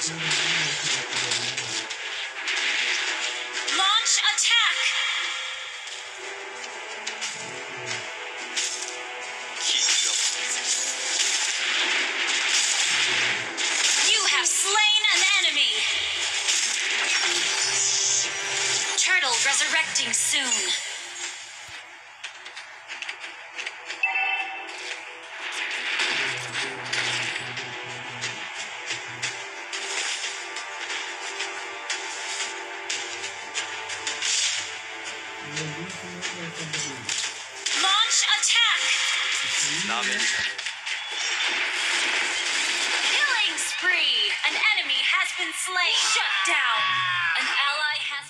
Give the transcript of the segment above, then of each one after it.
Launch attack. You have slain an enemy. Turtle resurrecting soon. Launch attack! Namin. Killing spree! An enemy has been slain! Shut down! An ally has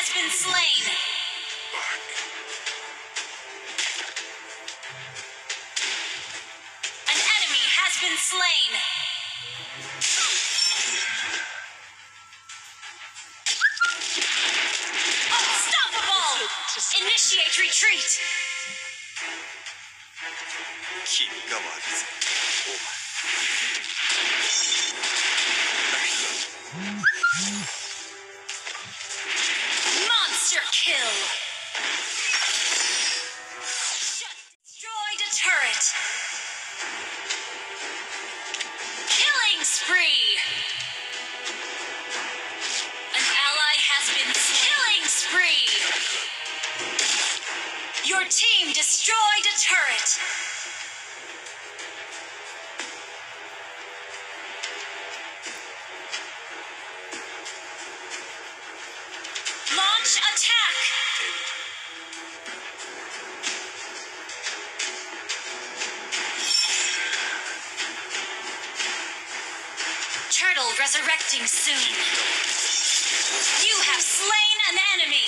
has been slain. An enemy has been slain. Unstoppable! Initiate retreat. 君が Monster kill. Shut. Destroyed a turret. Killing spree. An ally has been killing spree. Your team destroyed resurrecting soon. You have slain an enemy.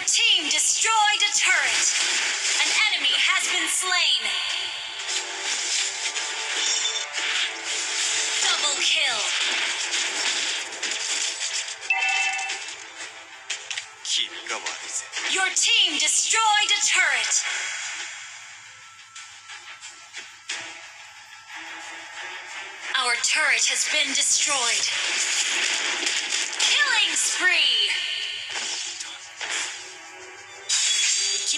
Your team destroyed a turret. An enemy has been slain. Double kill. Your team destroyed a turret. Our turret has been destroyed. Killing spree!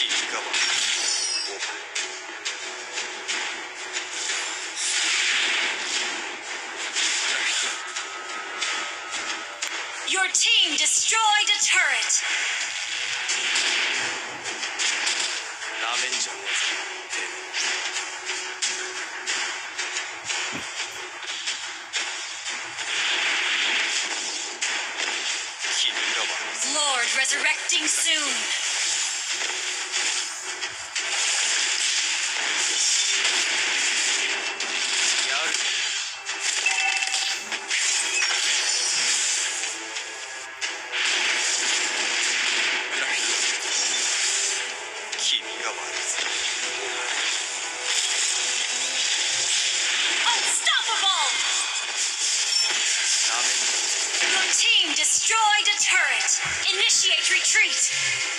Your team destroyed a turret. Lord resurrecting soon. Initiate retreat.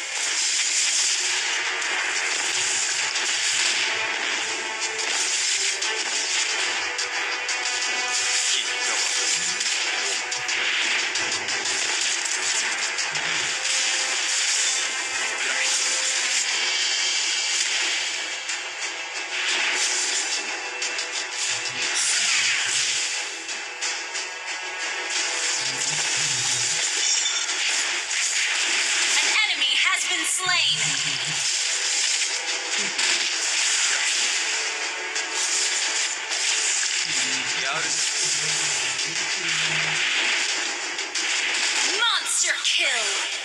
Kill.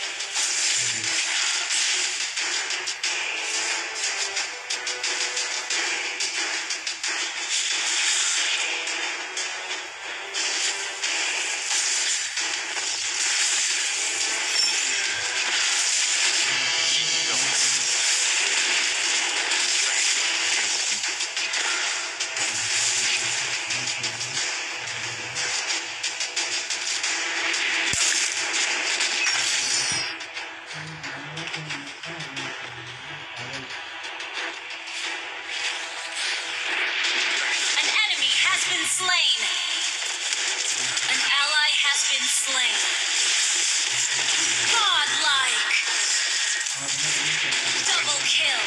Double kill.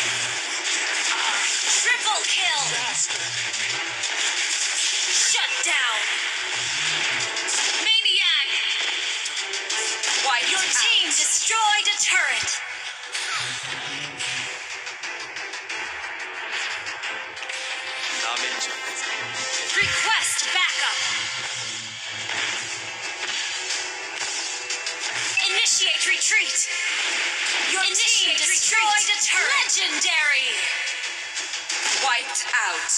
Triple kill. Shut down. Maniac. Why your team destroyed a turret. Request backup. Initiate retreat. Your team destroyed a turret. Legendary. wiped out.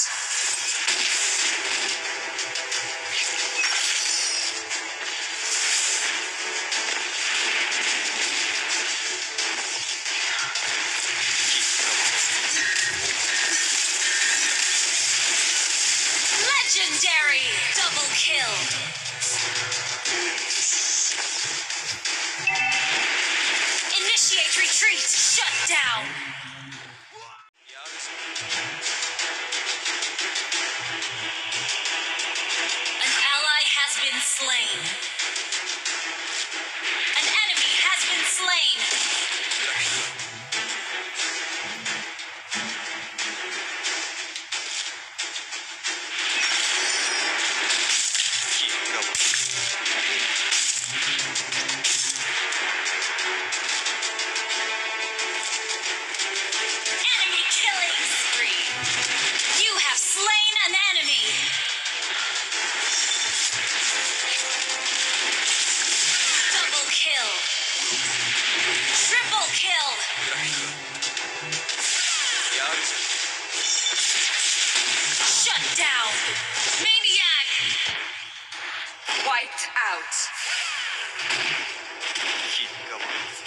Legendary. Double kill. Initiate retreat. Shut down. An ally has been slain. kill. Shut down. Maniac. Wiped out.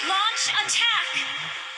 Launch attack.